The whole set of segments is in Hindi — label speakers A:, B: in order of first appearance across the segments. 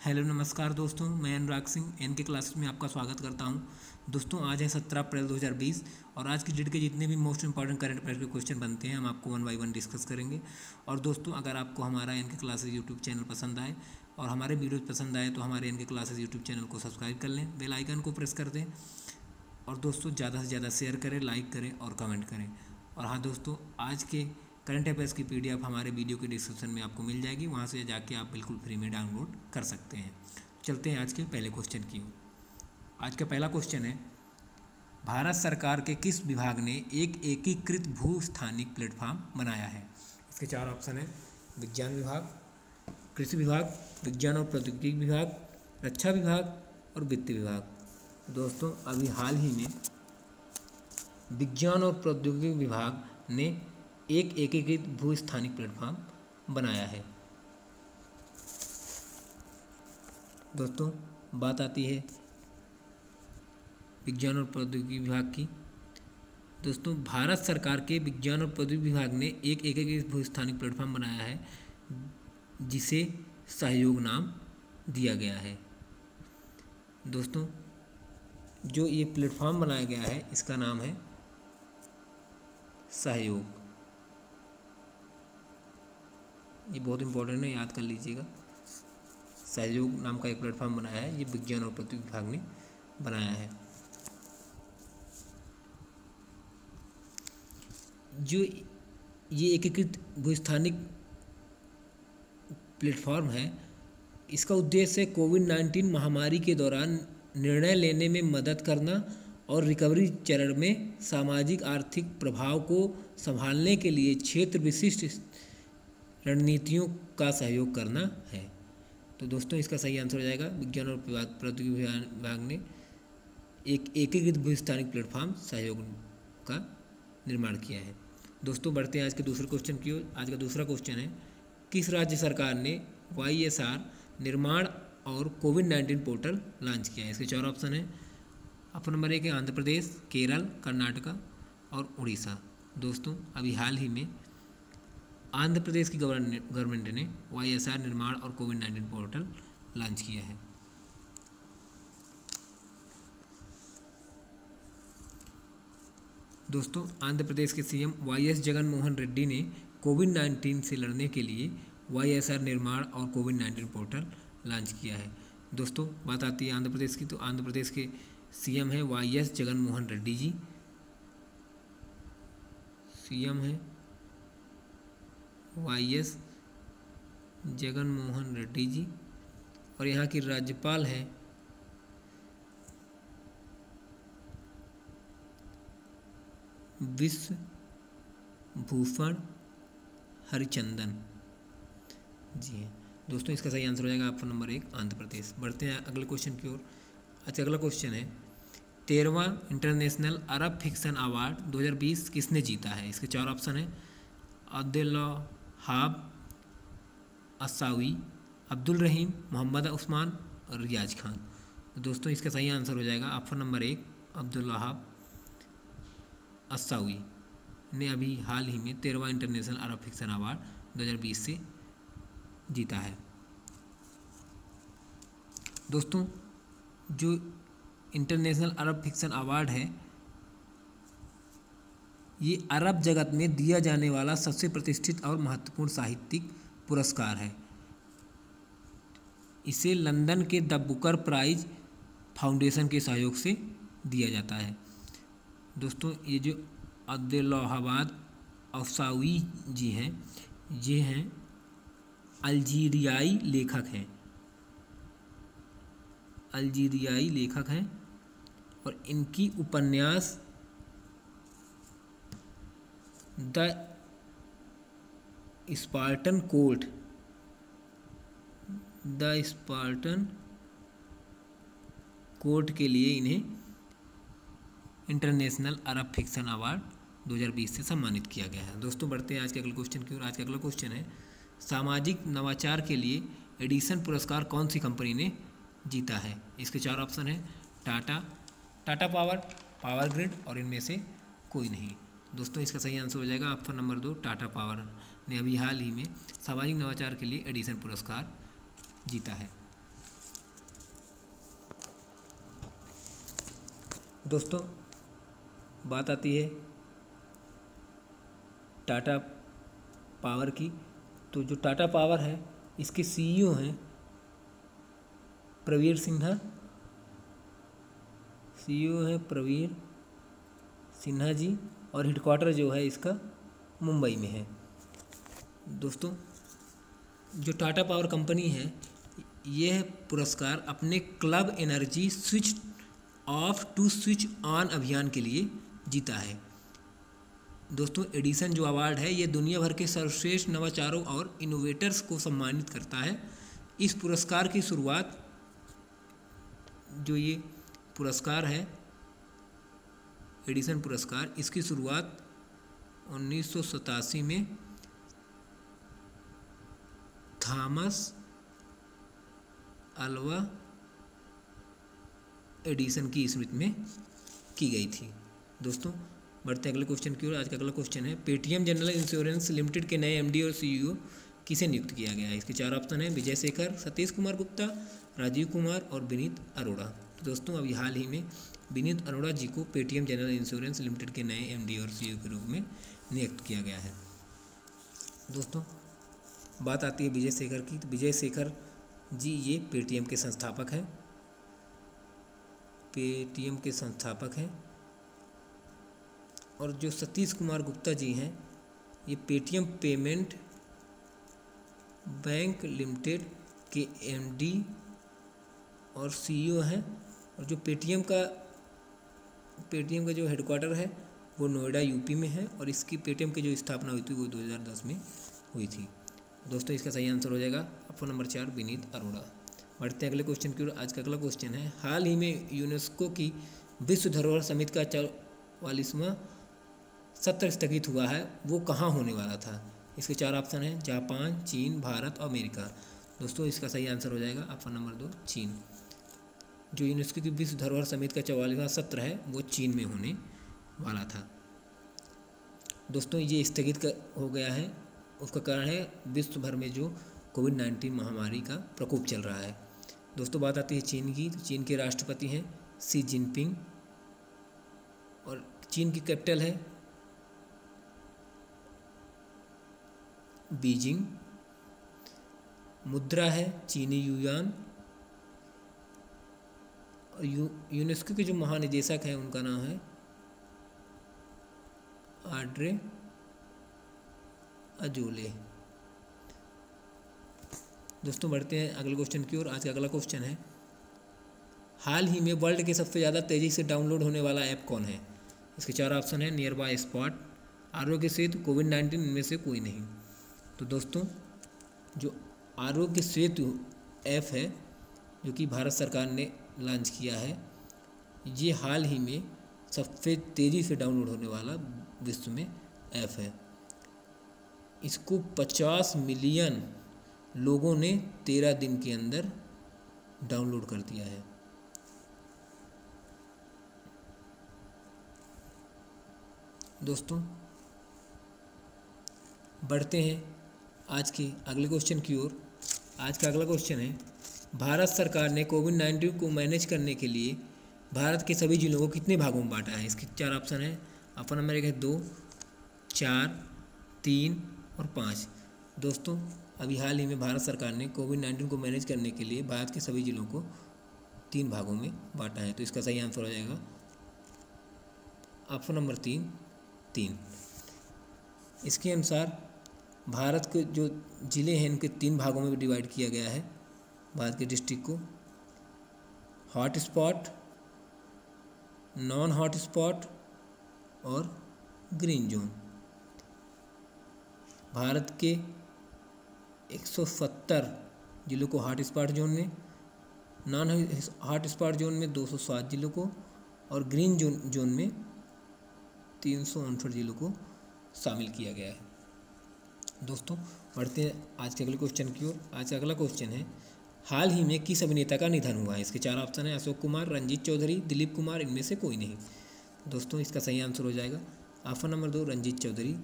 A: हेलो, नमस्कार दोस्तों, मैं Anurag Singh N K classes में आपका स्वागत करता हूँ। दोस्तों, आज है सत्रह अप्रैल 2020 और आज की डेट के जितने भी मोस्ट इंपॉर्टेंट करंट अफेयर के क्वेश्चन बनते हैं, हम आपको वन बाय वन डिस्कस करेंगे। और दोस्तों, अगर आपको हमारा N K classes YouTube channel पसंद आए और हमारे वीडियोज़ पसंद आए तो हमारे N K classes YouTube channel को सब्सक्राइब कर लें बेल आइकन को प्रेस कर दें। और दोस्तों, ज़्यादा से ज़्यादा शेयर करें लाइक करें और कमेंट करें। और हाँ दोस्तों, आज के करंट अफेयर्स की पीडीएफ हमारे वीडियो के डिस्क्रिप्शन में आपको मिल जाएगी। वहाँ से जाके आप बिल्कुल फ्री में डाउनलोड कर सकते हैं। चलते हैं आज के पहले क्वेश्चन की ओर। आज का पहला क्वेश्चन है, भारत सरकार के किस विभाग ने एक एकीकृत भू स्थानिक प्लेटफॉर्म बनाया है? इसके चार ऑप्शन हैं, विज्ञान विभाग, कृषि विभाग, विज्ञान और प्रौद्योगिकी विभाग, रक्षा विभाग और वित्त विभाग। दोस्तों, अभी हाल ही में विज्ञान और प्रौद्योगिकी विभाग ने एक एकीकृत भू स्थानिक प्लेटफॉर्म बनाया है। दोस्तों, बात आती है विज्ञान और प्रौद्योगिकी विभाग की। दोस्तों, भारत सरकार के विज्ञान और प्रौद्योगिकी विभाग ने एक एकीकृत भू स्थानिक प्लेटफॉर्म बनाया है, जिसे सहयोग नाम दिया गया है। दोस्तों, जो ये प्लेटफॉर्म बनाया गया है, इसका नाम है सहयोग। ये बहुत इंपॉर्टेंट है, याद कर लीजिएगा। सहयोग नाम का एक प्लेटफॉर्म बनाया है, ये विज्ञान और प्रौद्योगिकी विभाग ने बनाया है। जो ये एकीकृत भूस्थानिक प्लेटफॉर्म है, इसका उद्देश्य कोविड नाइन्टीन महामारी के दौरान निर्णय लेने में मदद करना और रिकवरी चरण में सामाजिक आर्थिक प्रभाव को संभालने के लिए क्षेत्र विशिष्ट रणनीतियों का सहयोग करना है। तो दोस्तों, इसका सही आंसर हो जाएगा। विज्ञान और प्रौद्योगिकी विभाग ने एक एकीकृत भूस्थानिक प्लेटफॉर्म सहयोग का निर्माण किया है। दोस्तों, बढ़ते हैं आज के दूसरे क्वेश्चन की ओर। आज का दूसरा क्वेश्चन है, किस राज्य सरकार ने वाई एस आर निर्माण और कोविड नाइन्टीन पोर्टल लॉन्च किया है? इसके चार ऑप्शन है। ऑप्शन नंबर एक है आंध्र प्रदेश, केरल, कर्नाटका और उड़ीसा। दोस्तों, अभी हाल ही में आंध्र प्रदेश की गवर्नमेंट ने वाई एस आर निर्माण और कोविड नाइन्टीन पोर्टल लॉन्च किया है। दोस्तों, आंध्र प्रदेश के CM Y S Jagan Mohan Reddy ने कोविड नाइन्टीन से लड़ने के लिए वाई एस आर निर्माण और कोविड नाइन्टीन पोर्टल लॉन्च किया है। दोस्तों, बात आती है आंध्र प्रदेश की तो आंध्र प्रदेश के सीएम है Y S Jagan Mohan Reddy ji. CM है वाई एस जगन मोहन रेड्डी जी और यहाँ की राज्यपाल है विश्व भूषण हरिचंदन। जी हाँ। दोस्तों, इसका सही आंसर हो जाएगा ऑप्शन नंबर एक, आंध्र प्रदेश। बढ़ते हैं अगले क्वेश्चन की ओर। अच्छा अगला क्वेश्चन है, तेरहवा इंटरनेशनल अरब फिक्सन अवार्ड 2020 किसने जीता है? इसके चार ऑप्शन हैं अब्दुल्ला हाब, असावी, अब्दुल रहीम, मोहम्मद उस्मान और रियाज खान। तो दोस्तों, इसका सही आंसर हो जाएगा ऑप्शन नंबर एक अब्दुल्ला हाब असावी। ने अभी हाल ही में तेरहवा इंटरनेशनल अरब फिक्सन अवार्ड 2020 से जीता है। दोस्तों, जो इंटरनेशनल अरब फिक्सन अवार्ड है ये अरब जगत में दिया जाने वाला सबसे प्रतिष्ठित और महत्वपूर्ण साहित्यिक पुरस्कार है। इसे लंदन के द बुकर प्राइज फाउंडेशन के सहयोग से दिया जाता है। दोस्तों, ये जो अब्दुल्लाहाबाद अफसावी जी हैं, ये हैं अल्जीरियाई लेखक हैं। अल्जीरियाई लेखक हैं और इनकी उपन्यास the Spartan Court. The Spartan Court के लिए इन्हें इंटरनेशनल अरब फिक्सन अवार्ड 2020 से सम्मानित किया गया है। दोस्तों, बढ़ते हैं आज के अगले क्वेश्चन की ओर। आज का अगला क्वेश्चन है, सामाजिक नवाचार के लिए एडिसन पुरस्कार कौन सी कंपनी ने जीता है? इसके चार ऑप्शन हैं, Tata Tata power power grid, और इनमें से कोई नहीं। दोस्तों, इसका सही आंसर हो जाएगा ऑप्शन नंबर दो, टाटा पावर ने अभी हाल ही में सामाजिक नवाचार के लिए एडिसन पुरस्कार जीता है। दोस्तों, बात आती है टाटा पावर की। तो जो टाटा पावर है, इसके सीईओ हैं प्रवीर सिन्हा। सीईओ हैं प्रवीर सिन्हा जी। और हेडक्वार्टर जो है इसका मुंबई में है। दोस्तों, जो टाटा पावर कंपनी है, यह पुरस्कार अपने club energy switch off to switch on अभियान के लिए जीता है। दोस्तों एडिसन जो अवार्ड है ये दुनिया भर के सर्वश्रेष्ठ नवाचारों और इनोवेटर्स को सम्मानित करता है। इस पुरस्कार की शुरुआत, जो ये पुरस्कार है एडिसन पुरस्कार। इसकी शुरुआत उन्नीस सौ सतासी में थॉमस अल्वा एडिसन की स्मृति में की गई थी। दोस्तों, बढ़ते अगले क्वेश्चन की ओर। आज का अगला क्वेश्चन है पेटीएम जनरल इंश्योरेंस लिमिटेड के नए एमडी और सीईओ किसे नियुक्त किया गया है? इसके चार ऑप्शन हैं, विजय शेखर, सतीश कुमार गुप्ता, राजीव कुमार और विनीत अरोड़ा। तो दोस्तों, अभी हाल ही में विनीत अरोड़ा जी को पेटीएम जनरल इंश्योरेंस लिमिटेड के नए एमडी और सीईओ के रूप में नियुक्त किया गया है। दोस्तों, बात आती है विजय शेखर की। तो विजय शेखर जी ये पेटीएम के संस्थापक हैं। पेटीएम के संस्थापक हैं। और जो सतीश कुमार गुप्ता जी हैं, ये पेटीएम पेमेंट बैंक लिमिटेड के एमडी और सीईओ हैं। और जो पेटीएम का पेटीएम का जो हेडक्वार्टर है, वो नोएडा यूपी में है और इसकी पेटीएम की जो स्थापना हुई थी, वो 2010 में हुई थी। दोस्तों, इसका सही आंसर हो जाएगा। ऑप्शन नंबर चार, विनीत अरोड़ा। बढ़ते हैं अगले क्वेश्चन की ओर। आज का अगला क्वेश्चन है, हाल ही में यूनेस्को की विश्व धरोहर समिति का चौवालीसवां सत्र स्थगित हुआ है, वो कहाँ होने वाला था? इसके चार ऑप्शन हैं, जापान, चीन, भारत और अमेरिका। दोस्तों, इसका सही आंसर हो जाएगा। ऑप्शन नंबर दो, चीन। जो यूनेस्को की विश्व धरोहर समिति का चौवालीसवां सत्र है, वो चीन में होने वाला था। दोस्तों, ये स्थगित हो गया है। उसका कारण है, विश्व भर में जो कोविड नाइन्टीन महामारी का प्रकोप चल रहा है। दोस्तों, बात आती है चीन की। तो चीन के राष्ट्रपति हैं सी जिनपिंग और चीन की कैपिटल है बीजिंग। मुद्रा है चीनी युयान। यूनेस्को के जो महानिदेशक हैं, उनका नाम है आड्रे अजोले। दोस्तों, बढ़ते हैं अगले क्वेश्चन की ओर। आज का अगला क्वेश्चन है, हाल ही में वर्ल्ड के सबसे ज़्यादा तेज़ी से डाउनलोड होने वाला ऐप कौन है? इसके चार ऑप्शन है near by spot Aarogya Setu Covid nineteen इनमें से कोई नहीं। तो दोस्तों, जो आरोग्य सेतु ऐप है, जो कि भारत सरकार ने लॉन्च किया है। ये हाल ही में सबसे तेज़ी से डाउनलोड होने वाला विश्व में ऐप है। इसको 50 मिलियन लोगों ने तेरह दिन के अंदर डाउनलोड कर दिया है। दोस्तों, बढ़ते हैं आज के अगले क्वेश्चन की ओर। आज का अगला क्वेश्चन है भारत सरकार ने कोविड नाइन्टीन को मैनेज करने के लिए भारत के सभी जिलों को कितने भागों में बांटा है? इसके चार ऑप्शन हैं। ऑप्शन नंबर एक है दो, चार, तीन और पाँच। दोस्तों, अभी हाल ही में भारत सरकार ने कोविड नाइन्टीन को मैनेज करने के लिए भारत के सभी जिलों को तीन भागों में बांटा है। तो इसका सही आंसर हो जाएगा ऑप्शन नंबर तीन तीन। इसके अनुसार भारत के जो ज़िले हैं, इनके तीन भागों में डिवाइड किया गया है। भारत के डिस्ट्रिक्ट को। Hot spot, non hot spot और ग्रीन जोन। भारत के 170 जिलों को हॉट स्पॉट जोन में नॉन हॉट स्पॉट जोन में दो सौ सात जिलों को और ग्रीन जोन जोन में तीन जिलों को शामिल किया गया है। दोस्तों पढ़ते हैं आज के अगले क्वेश्चन की ओर। आज का अगला क्वेश्चन है हाल ही में किस अभिनेता का निधन हुआ है? इसके चार ऑप्शन है, अशोक कुमार रंजीत चौधरी, दिलीप कुमार, इनमें से कोई नहीं। दोस्तों, इसका सही आंसर हो जाएगा ऑप्शन नंबर दो रंजीत चौधरी,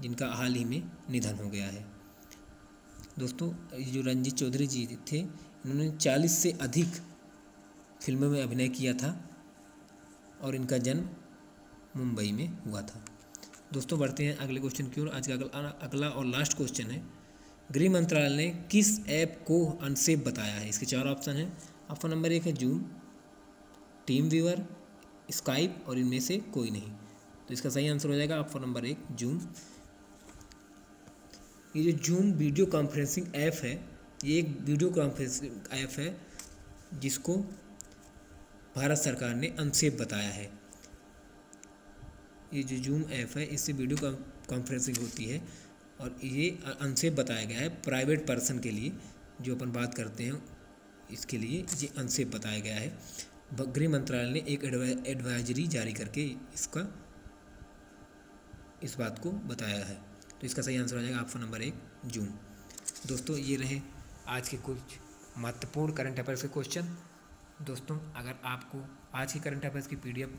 A: जिनका हाल ही में निधन हो गया है। दोस्तों जो रंजीत चौधरी जी थे, इन्होंने चालीस से अधिक फ़िल्मों में अभिनय किया था और इनका जन्म मुंबई में हुआ था। दोस्तों, बढ़ते हैं अगले क्वेश्चन की ओर। आज का अगला अगला और लास्ट क्वेश्चन है। गृह मंत्रालय ने किस ऐप को अनसेफ बताया है? इसके चार ऑप्शन हैं। ऑप्शन नंबर एक है जूम, टीम व्यूअर, स्काइप और इनमें से कोई नहीं। तो इसका सही आंसर हो जाएगा ऑप्शन नंबर एक, जूम। ये जो जूम वीडियो कॉन्फ्रेंसिंग ऐप है, ये एक वीडियो कॉन्फ्रेंसिंग ऐप है, जिसको भारत सरकार ने अनसेफ बताया है। ये जो जूम ऐप है, इससे वीडियो कॉन्फ्रेंसिंग होती है। और ये अनसेफ बताया गया है प्राइवेट पर्सन के लिए, जो अपन बात करते हैं, इसके लिए ये अनसेफ बताया गया है। गृह मंत्रालय ने एक एडवाइजरी जारी करके इसका, इस बात को बताया है। तो इसका सही आंसर हो जाएगा ऑप्शन नंबर एक, जून। दोस्तों, ये रहे आज के कुछ महत्वपूर्ण करंट अफेयर्स के क्वेश्चन दोस्तों, अगर आपको आज के करंट अफेयर्स की पीडीएफ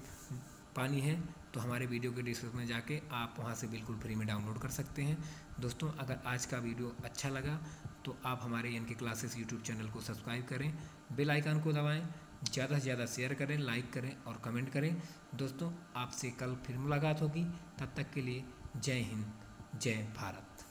A: पानी है तो हमारे वीडियो के डिस्क्रिप्शन में जाके आप वहाँ से बिल्कुल फ्री में डाउनलोड कर सकते हैं। दोस्तों, अगर आज का वीडियो अच्छा लगा तो आप हमारे N K classes YouTube channel को सब्सक्राइब करें, बेल आइकन को दबाएँ, ज़्यादा से ज़्यादा शेयर करें, लाइक करें और कमेंट करें। दोस्तों, आपसे कल फिर मुलाकात होगी, तब तक के लिए जय हिंद, जय भारत।